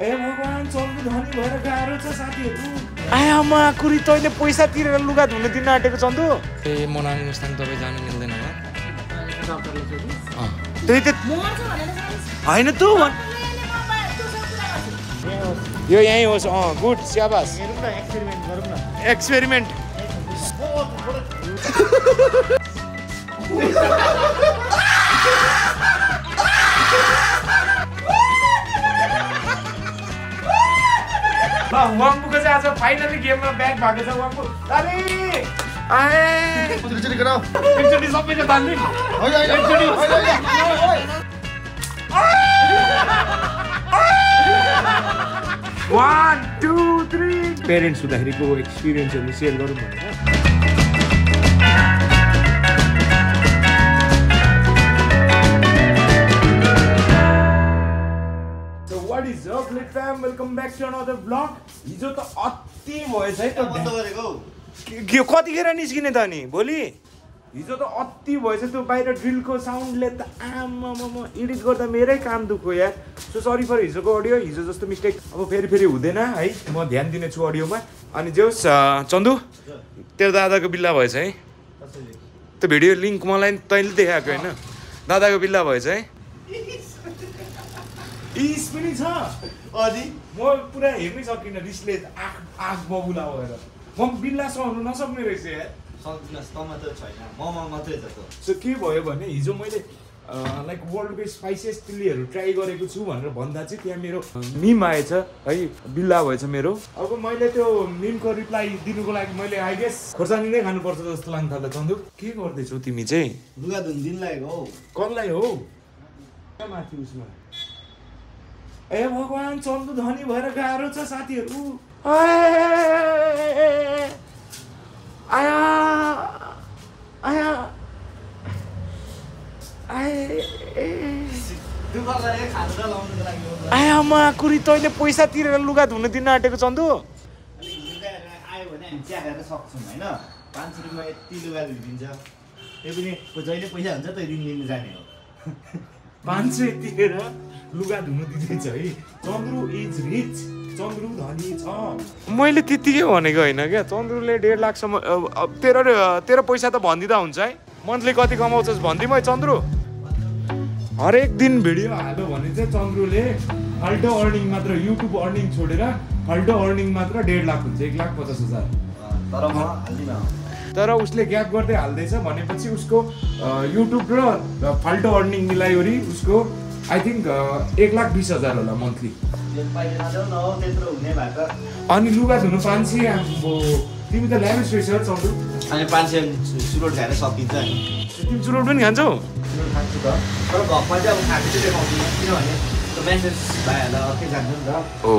ए भगवान् चल्नु धनी भएर गाह्रो छ साथीहरू आमा कुरी तैँले पैसा तिरेर लुगा धुन दिन आँटेको चन्दु? ए मनाङ मुस्ताङ तपाईँ जानु मिल्दैन होला। त्यही त। होइन त यो यहीँ होस्। अँ गुड स्याबास। एक्सपेरिमेन्ट। ल वाम्बुको चाहिँ आज फाइनली गेममा ब्याक भएको छ वाम्बु अरे आए! एकचोटि सबैले तान्ने। वान टू थ्री पेरेन्ट्स हुँदाखेरिको एक्सपिरियन्सहरू सेयर गरौँ भनेर। What is up, lit fam? Welcome back to another vlog. हिजो त अति भएछ है त बन्द गरेको। हौ। के- कतिखेर निस्किने त नि भोलि? हिजो त अति भएछ त्यो बाहिर ड्रिलको साउन्डले त आमामा एडिट गर्दा मेरै कान दुख्यो यार। सो सरी फर हिजोको अडियो हिजो जस्तो मिस्टेक अब फेरि फेरि हुँदैन है म ध्यान दिनेछु अडियोमा अनि जे होस् चन्दु तेरो दादाको बिल्ला भएछ है? त्यो भिडियो लिङ्क मलाई तैँले देखाएको होइन। दादाको बिल्ला भएछ है। इस पनि छ। अनि म पुरा हेर्नै सकिनँ रिसले आँख आँख बबुला भएर। म बिल्ला सहनु नसक्ने रहेछ यार। सक्दिनस् त मात्र छैन। ममा मात्रै त। सो के भयो भने हिजो मैले लाइक वर्ल्डको स्पाइसिएस्ट चिल्लीहरू ट्राई गरेको छु भनेर भन्दा चाहिँ त्यहाँ मेरो मिम आएछ है बिल्ला भएछ मेरो। अब मैले त्यो मिमको रिप्लाई दिनुको लागि मैले आई गेस खोर्सानी नै खानुपर्छ जस्तो लाग्नु थाल्यो। चन्दु के गर्दैछौ तिमी चाहिँ? लुगा धुन दिन लागेको हौ? कसलाई हो माथि उसमा? ए भगवान् चन्दु धनी भएर गाह्रो छ साथीहरू। आया आया। त। आयामा कुरी तैँले पैसा तिरेर लुगा धुन दिन आँटेको चन्दु? आयो भने हामी चिया खाएर सक्छौँ होइन। पाँच सय रुपियाँ यति लुगा धुइदिन्छ त्यो पनि जहिले पैसा हुन्छ त्यही दिन लिनु जाने हो। पाँच सय तिरेर लुगा धुन दिँदैछ है। Chandru is rich. चन्द्रु धनी छ। मैले त्यत्तिकै भनेको होइन क्या चन्द्रुले डेढ लाखसम्म तेरो तेरो पैसा त भनिदिँदा हुन्छ है। मन्थली कति कमाउँछस् भनिदिउँ है चन्द्रु। हरेक दिन भिडियो हाल्यो भने चाहिँ चन्द्रुले फाल्टो अर्निङ मात्र युट्युब अर्निङ छोडेर फाल्टो अर्निङ मात्र डेढ लाख हुन्छ एक लाख पचास हजार। तर म हाल्दिनँ। तर उसले ग्याप गर्दै हाल्दैछ भनेपछि उसको युट्युब र फाल्टो अर्निङ मिलाइवरी उसको आई थिङ्क एक लाख बिस हजार होला मन्थली अनि लुगा धुनु पाँच सय तिमी त ल्यामिस रहेछ अनि पाँच सय खाएर सकिन्छ नि। तिमी चुरोट पनि खान्छौ? खान्छु त। तर घरमा चाहिँ अब खाएको चाहिँ देखाउँदिनँ किनभने त्यो मेसेज भाइहरूलाई अर्कै जान्छ नि त। हो।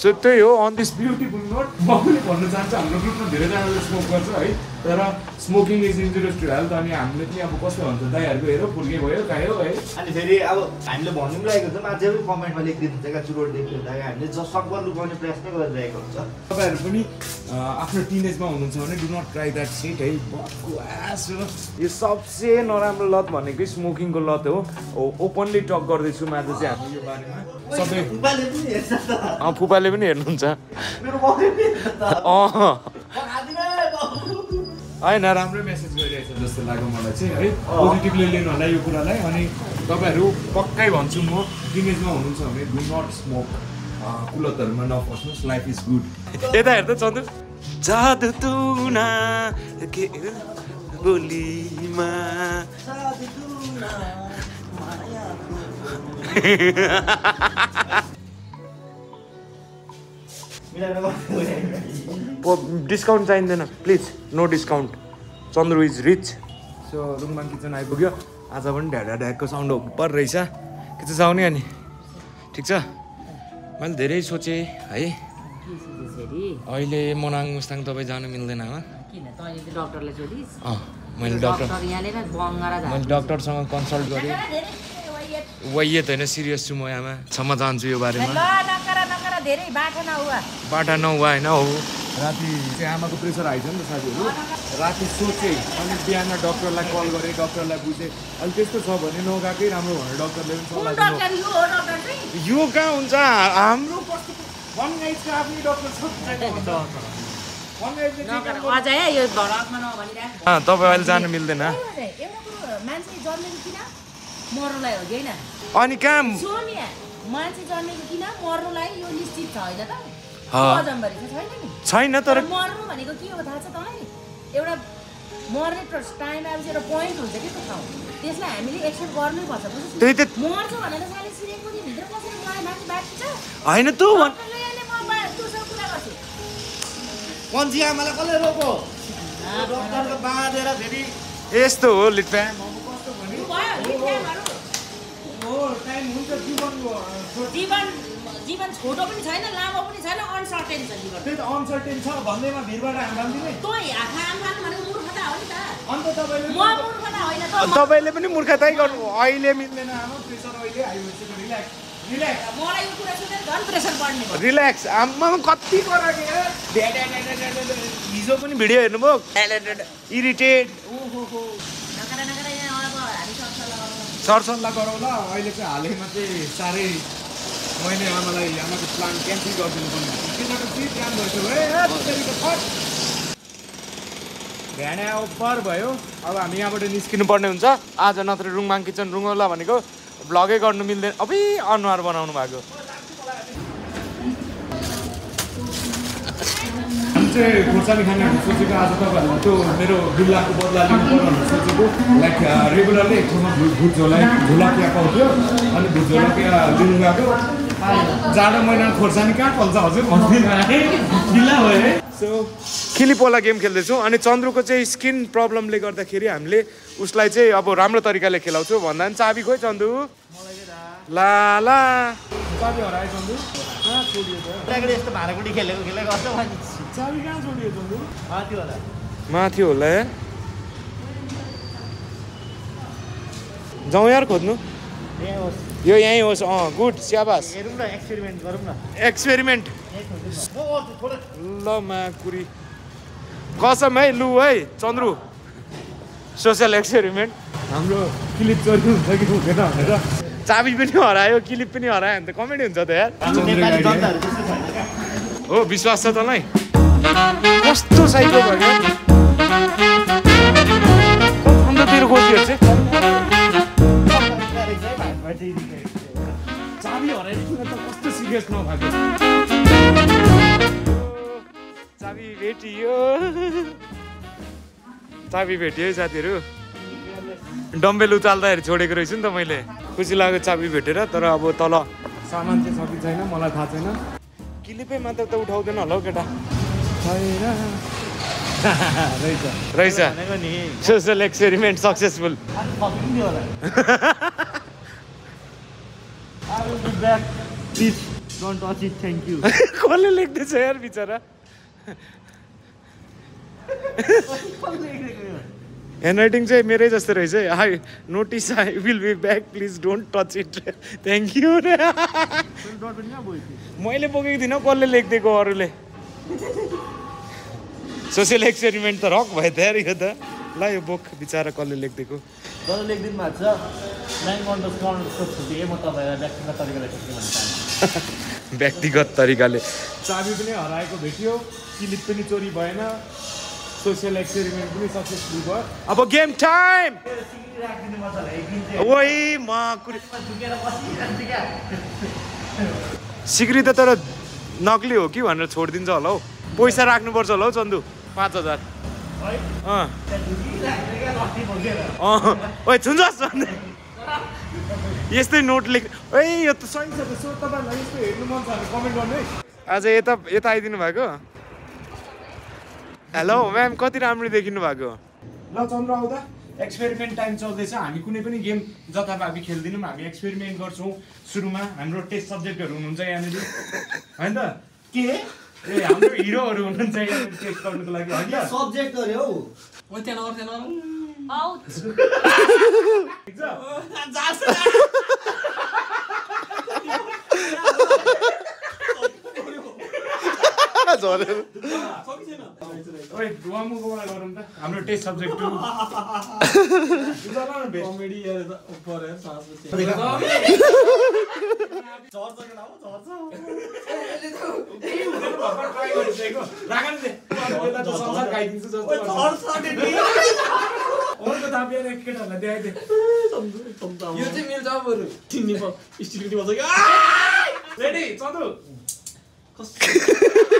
सो त्यही हो अन दिस ब्युटिफुल नोट म पनि भन्न चाहन्छु हाम्रो ग्रुपमा धेरैजनाले स्मोक गर्छ है। तर smoking is injurious to health अनि हामीले पनि अब कस्तो भन्छ दाइहरूको हेर फुर्के भयो खायो है। अनि फेरि अब हामीले भन्नु पनि लागेको हुन्छ मान्छे पनि कमेन्टमा लेखिदिनुहुन्छ क्या चुरोट देख्नुहुँदा हामीले ज सक्दो लुकाउने प्रयास नै गरिरहेको हुन्छ। तपाईँहरू पनि आफ्नो टिनेजमा हुनुहुन्छ भने do not try that shit है। बकवास यो सबसे नराम्रो लत भनेकै स्मोकिङको लत हो। ओपनली टक गर्दैछु मात्र चाहिँ हामी यो बारेमा। सबै फुपाले पनि हेर्छ त। अँ, फुपाले पनि हेर्नुहुन्छ। होइन राम्रै मेसेज गरिरहेछ जस्तो लाग्यो मलाई चाहिँ है। पोजिटिभली लिनु होला यो कुरालाई अनि तपाईँहरू पक्कै भन्छु म टिनेजमा हुनुहुन्छ भने डु नट स्मोक कुलतहरूमा नफस्नुहोस् लाइफ इज गुड यता हेर्दा चन्द्र जादु तुना के बोलीमा। साधु तुना, मायाको। डिस्काउन्ट चाहिँदैन. Please no discount Chandra is rich so Rungman kitchen आइपुग्यो। आज पनि ढ्याडा ढ्याकको साउन्ड पर रहेछ। के चाहिँ आउने अनि। ठिक छ? मैले धेरै सोचेँ है। अहिले मनाङ मुस्ताङ तपाईँ जानु मिल्दैन होला मैले डक्टर मैले डक्टरसँग कन्सल्ट गरेँ। वैयत होइन सिरियस छु म यहाँमा। क्षमा चाहन्छु यो बारेमा। धेरै बाटो नहुवा बाटा नहुआ होइन हो। राति चाहिँ आमाको प्रेसर छ नि त साथीहरू। राति सोचेँ अनि बिहान डक्टरलाई कल गरेँ डक्टरलाई बुझेँ। अनि त्यस्तो छ भने नगएकै राम्रो भनेर डक्टरले पनि सल्लाह यो हो डक्टर चाहिँ? यो कहाँ हुन्छ? हाम्रो तपाईँ अहिले जानु मिल्दैन। एउटा कुरो मान्छे जन्मेको किन? मर्नुलाई हो कि होइन? अनि कहाँ मान्छे जन्मेको किन? मर्नुलाई यो निश्चित छ होइन त? छैन तर मर्नु भनेको के हो थाहा छ तँलाई एउटा मर्ने टाइम आएपछि एउटा पोइन्ट हुन्छ कि त्यो ठाउँ त्यसलाई हामीले एक्सेप्ट गर्नै पर्छ बुझ्यौ? त्यही त मर्छु भनेर साले सिरेको भित्र बसेर मलाई माथि बाँच्छ होइन त पन्छी आमालाई कसले रोको? डक्टरको बाँधेर फेरि यस्तो हो लिटप्या यो भयो जीवन जीवन छोटो पनि छैन लामो पनि छैन अनसर्टेन छ जीवन। त्यही त अनसर्टेन छ भन्दैमा भिडबाट हाल्दिने तँ खाम खानु भनेको मूर्खता हो नि त। अन्त तपाईँले म मूर्खता होइन त म- तपाईँले पनि मूर्खतै गर्नु अहिले मिल्दैन आमा प्रेसर अहिले आइसक्यो रिल्याक्स रिल्याक्स मलाई यो कुरा सुनेर झन् प्रेसर बढ्ने भयो। रिल्याक्स। आम्मा कति हिजो पनि भिडियो हेर्नुभयो इरिटेट ओहो नकरा यहाँ अब हामी सरसल्लाह गरौँ। सरसल्लाह गरौँ ल। अहिले चाहिँ हालैमा चाहिँ साह्रै मैले आमालाई आमाको प्लान क्यान्सल गरिदिनु पर्ने किनभने प्लान ओभर भयो। अब हामी यहाँबाट निस्किनु पर्ने हुन्छ। आज नत्र रुङमाङ किचन रुङौला भनेको भ्लगै गर्नु मिल्दैन। अबै अनुहार बनाउनु भएको। चाहिँ खुर्सानी खाने भनेर सोचेको आज तपाईँहरूलाई त्यो मेरो बिल्लाको बदला लिनु पर्यो भनेर सोचेको लाइक रेगुलरली एकठाउँमा भुट भुट झोला चिया पाउँथ्यो अनि भुट झोला चिया लिनु गएको जाडो महिनामा खोर्सानी कहाँ फल्छ हजुर ढिला भयो है सो खिलिपोला गेम खेल्दैछौँ अनि चन्द्रको चाहिँ स्किन प्रब्लमले गर्दाखेरि हामीले उसलाई चाहिँ अब राम्रो तरिकाले खेलाउँछौँ भन्दा पनि चाबी खोइ चन्दु ला ला चाबी हरायो चन्दु कहाँ छोडियो त अगाडि यस्तो भाँडाकुटी खेलेको खेलेको कस्तो भयो चाबी कहाँ छोडियो चन्दु त्यो होला माथि होला है जाउँ यार खोज्नु यहाँ होस् यो यहीँ होस् अँ गुड स्याबास हेरौँ न एक्सपेरिमेन्ट गरौँ न ल माकुरी कसम है लु है चन्द्रु सोसियल एक्सपेरिमेन्ट हाम्रो क्लिप चोरी हुन्छ कि हुँदैन भनेर चाबी पनि हरायो क्लिप पनि हरायो भने त कमेडी हुन्छ त यार। हो विश्वास छ तँलाई? कस्तो साइको भयो? अन्त तेरो गोजीहरू चाहिँ? चाबी हराइदिनु त कस्तो सिरियस नभएको चाबी भेटियो। चाबी भेटियो है साथीहरू। डम्बेल उचाल्दाखेरि छोडेको रहेछु नि त मैले। खुसी लाग्यो चाबी भेटेर तर अब तल सामान चाहिँ छ कि छैन मलाई थाहा छैन। क्लिपै मात्र त उठाउँदैन होला हौ केटा। छैन। रहेछ। Social experiment successful. कसले लेख्दैछ यार बिचरा? ह्यान्डराइटिङ चाहिँ मेरै जस्तो रहेछ है I notice I will be back please don't touch it thank you मैले बोकेको थिइनँ कसले लेखिदिएको अरूले? सोसियल एक्सपेरिमेन्ट त रक भयो त यार यो त। ल यो बोक बिचरा कसले लेखिदिएको? व्यक्तिगत तरिकाले। चाबी पनि हराएको भेट्यो क्लिप पनि चोरी भएन। सोसियल एक्सपेरिमेन्ट पनि सक्सेसफुल भयो अब गेम टाइम ओइ म सिक्री त तर नक्ली हो कि भनेर छोडिदिन्छ होला हौ। पैसा राख्नुपर्छ होला हौ चन्दु। पाँच हजार। ओइ भन्दै यस्तै नोट लेख ओइ यो त सही छ त सो तपाईँहरूलाई यस्तो हेर्नु मन छ भने कमेन्ट गर्नु है। आज यता यता आइदिनु भएको। हेलो म्याम कति राम्रो देखिनु भएको? ल चन्द्र आउँदा। एक्सपेरिमेन्ट टाइम चल्दैछ। हामी कुनै पनि गेम जताभावी खेल्दैनौँ। हामी एक्सपेरिमेन्ट गर्छौँ। सुरुमा हाम्रो टेस्ट सब्जेक्टहरू हुनुहुन्छ यहाँनिर। होइन त? के? ए हाम्रो हिरोहरू हुनुहुन्छ यहाँनिर टेस्ट गर्नुको लागि। होइन? सब्जेक्ट गऱ्यो हौ। ओइ धुवामुखबाट गरौँ त हाम्रो टेस्ट सब्जेक्ट टु कमेडी भर्खर ट्राई गरिसकेको राख न दे बेला त संसार खाइदिन्छु जस्तो गर्छ। अर्को केटाहरूलाई देखाइदिए यो चाहिँ बरु रेडी चन्दु।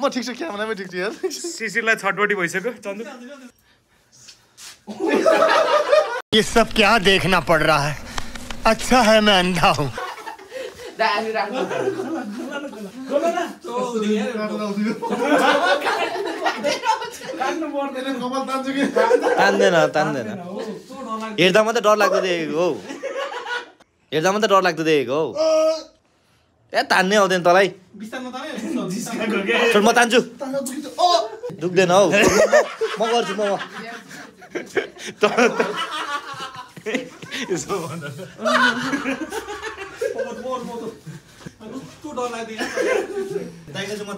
म ठिक छु क्यामेरामै ठिक छु यार। छटपटी भइसक्यो चन्दु। ये सब क्या देखना पड़ रहा है? अच्छा है मैं अंधा हूँ। तान्दैन तान्दैन। हेर्दा मात्रै डर लाग्दो देखेको हौ। हेर्दा मात्रै डर लाग्दो देखेको हौ। ए तान्नै आउँदैन तँलाई। म तान्छु। दुख्दैन हौ। म गर्छु म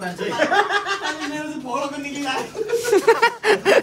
तान्छु।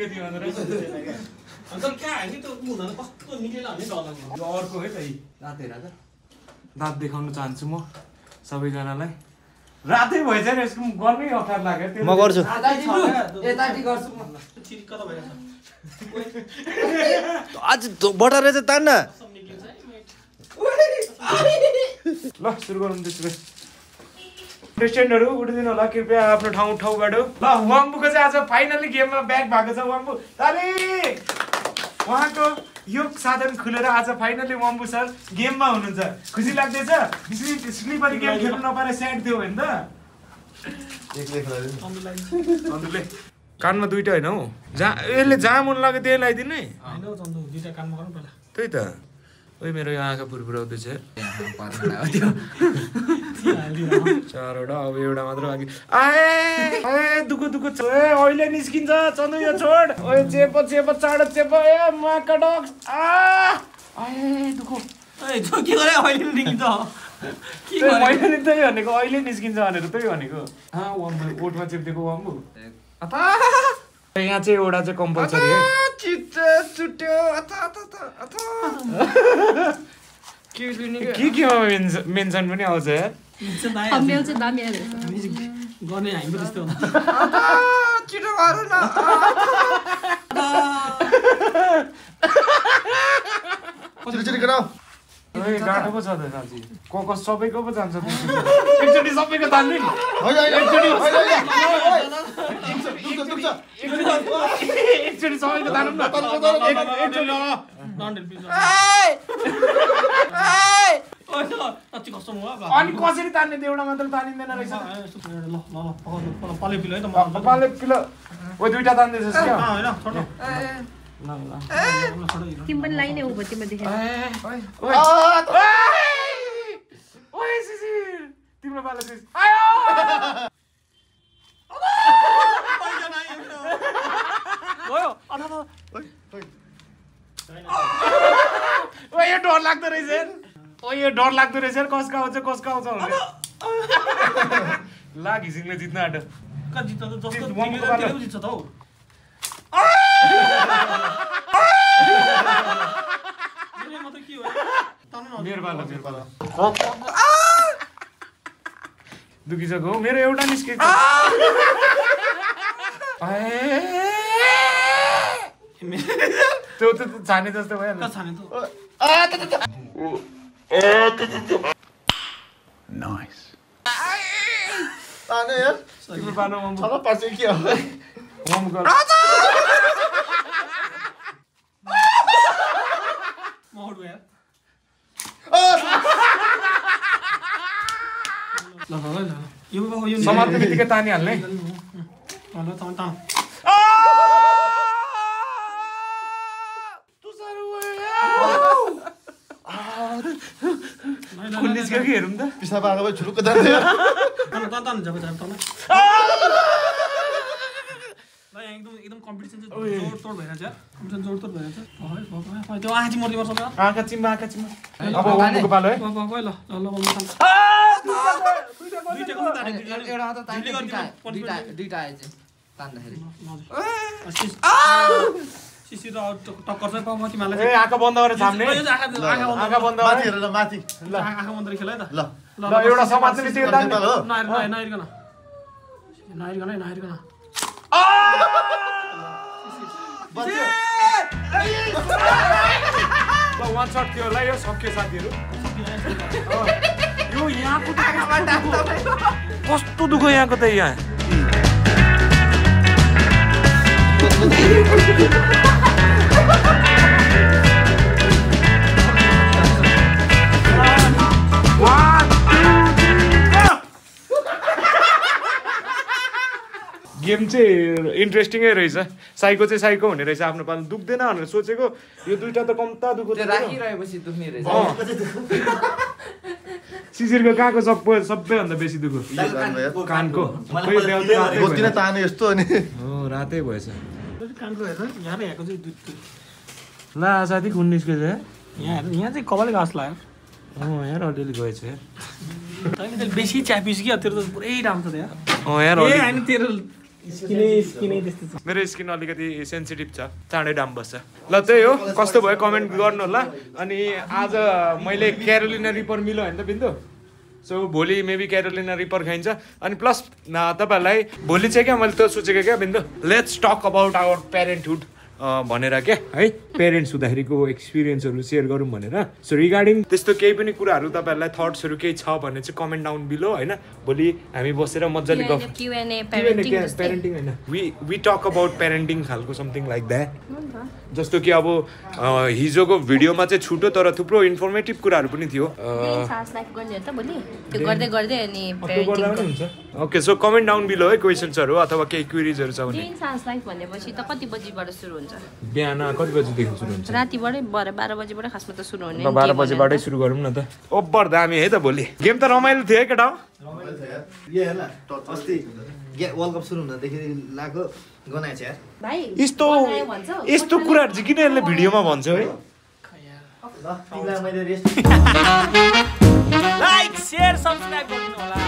ड्यामेज भएको चाहिँ ल ल, ल। अलिकति भनेर यो अर्को है त यी दाँत हेर त दाँत देखाउन चाहन्छु म सबैजनालाई रातै भएछ नि यसको गर्नै अप्ठ्यारो लाग्यो त्यो म गर्छु यताटी गर्छु म आज बटर रहेछ तान्न ल सुरु गरौँ त्यसो भए प्रेसिडेन्टहरू उठिदिनु होला कृपया आफ्नो ठाउँ ठाउँबाट ल वाम्बुको चाहिँ आज फाइनली गेममा ब्याक भएको छ वाम्बु। ताली उहाँको यो साधन खुलेर आज फाइनली वाम्बु सर गेममा हुनुहुन्छ। खुसी लाग्दैछ? स्लिप स्लिपरी गेम खेल्नु नपाएर स्याड थियो भने त। कानमा दुइटा होइन हौ। जहाँ यसले जहाँ मन लाग्यो त्यही लगाइदिनु है। त्यही त। ओइ मेरो यो आँखा पुरपुराउँदैछ। चारवटा अब एउटा मात्र बाँकी। आए आए दुःख दुःख ए अहिले निस्किन्छ चन्द्र यो छोड। ओए चेप चेप चाँडो चेप ए माका डग आ आए दुःख। त्यही मैले नि त्यही भनेको अहिले निस्किन्छ भनेर त्यही भनेको। ओठमा चेपिदिएको वाम्बु। यहाँ चाहिँ एउटा चाहिँ कम्पलसरी है। के मेन्सन मेन्सन पनि आउँछ यार। थम्बनेल चाहिँ दामी आयो छिटो छिटो गराऊ ओए गाँठो पो छ त साँच्ची ककस सबैको पो जान्छ एकचोटि सबैको तान्ने नि। एकचोटि सबैको तानौँ न एक- एकचोटि अनि कसरी तान्ने त्यो एउटा मात्र तानिँदैन रहेछ पाले किलो ओ दुइटा तान्दैछस् क्या? तिमी पनि लाइनै देखेर तिम्रो पालो आयो। यो डर लाग्दो रहेछ। ओ यो डर लाग्दो रहेछ कसको आउँछ कसको आउँछ ला घिसिङले जित्न आँट्यो जित्छ दुखिसक्यो मेरो एउटा निस्केको। त्यो त छाने जस्तो भइहाल्छ त ताने यार तिम्रो पानो छल पार्छ कि के हो मम गर म आउट भयो ल ल ल ल यो यो समात्ने बित्तिकै तानिहाल्ने ल ल तान तान कुन निस्क्यो कि हेरौँ त पिसाब आएको भए छुरुक्क जान्थ्यो एकदम एकदम कम्पिटिसन चाहिँ भइरहेछ भइरहेछ त्यो आँखा मर्दै मर्छ त आँखा चिम्मा आँखा चिम्मा अब पालो है ल ल ल एउटा दुईटा दुईटा तान्दाखेरि सिसी र टक्कर चाहिँ पाउँछ तिमीहरूलाई ए चाहिँ आँखा बन्द गरेर छाम्ने यो चाहिँ आँखा आँखा आँखा बन्द बन्द माथि गरेर। हेर ल माथि ल आँखा बन्द खेल है त। ल। ल एउटा समात्ने बित्तिकै तान्ने नेपाल हो नहेर नहेर नहेरिकन नहेरिकन है नहेरिकन बच्यो। ल वान सर्ट थियो होला यो सक्यो साथीहरू। अँ, यो यहाँको त कस्तो दुःख- कस्तो दुःख यहाँको त यहाँ। गेम चाहिँ इन्ट्रेस्टिङै रहेछ। साइको चाहिँ साइको हुने रहेछ आफ्नो पालो दुख्दैन भनेर सोचेको। यो दुइटा त कम्ता दुःख त्यो राखिरहेपछि दुख्ने रहेछ। सिसिरको कहाँको सब सबैभन्दा बेसी दुःख कानको। ताने यस्तो अनि हो रातै भएछ। यहाँ ला साथी कुन निस्केछ यार यहाँ यहाँ चाहिँ कपाल घाँस लाग्यो अँ यार अलिअलि गएछ। यार तैँले चाहिँ बेसी च्यापिस कि तेरो त पुरै राम्रो छ यहाँ अँ यार ए अलिक- होइन तेरो स्किनै स्किनै त्यस्तो छ मेरो स्किन अलिकति सेन्सिटिभ छ चाँडै डाम बस्छ। ल त्यही हो कस्तो भयो कमेन्ट गर्नु होला। अनि आज मैले क्यारोलिना रिपर मिलो होइन त बिन्दु? सो भोलि मेबी क्यारोलिना रिपर खाइन्छ। अनि प्लस तपाईँहरूलाई भोलि चाहिँ क्या मैले त सोचेको क्या Bindu? Let's talk about our parenthood भनेर क्या है? पेरेन्ट्स हुँदाखेरिको एक्सपिरियन्सहरू सेयर गरौँ भनेर। सो रिगार्डिङ त्यस्तो केही पनि कुराहरू तपाईँहरूलाई थट्सहरू केही छ भने चाहिँ कमेन्ट डाउन बिलो होइन? भोलि हामी बसेर मजाले गफ होइन? We we talk about parenting खालको समथिङ लाइक द्याट जस्तो कि अब हिजोको भिडियोमा चाहिँ छुटो तर थुप्रो इन्फर्मेटिभ कुराहरू पनि थियो। Okay so comment down below है क्वेसन्सहरू अथवा केही क्वेरिजहरू छ भने। भनेपछि त कति बजीबाट सुरु हुन्छ? बिहान कति बजीदेखि सुरु हुन्छ? रातिबाटै बाह्र बाह्र बजीबाट खासमा त सुरु हुने बाह्र बजीबाटै सुरु गरौँ न त। ओभर दामी है त भोलि। गेम त रमाइलो थियो है केटा। अस्ति वर्ल्ड कप सुरु हुँदादेखि लगाएको गनाएको छ यार। भाइ यस्तो यस्तो कुराहरू चाहिँ किन यसले भिडियोमा भन्छ है? ल तिमीलाई मैले रेस्ट लाइक सेयर सब्सक्राइब गर्नु होला